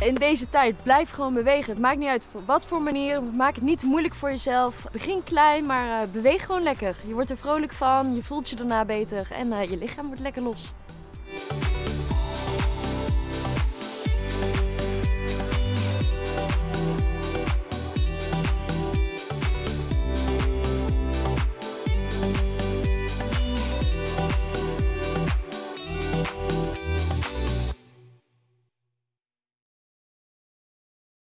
In deze tijd blijf gewoon bewegen. Het maakt niet uit wat voor manier. Maak het niet moeilijk voor jezelf. Begin klein, maar eh, beweeg gewoon lekker. Je wordt er vrolijk van, je voelt je daarna beter en eh, je lichaam wordt lekker los.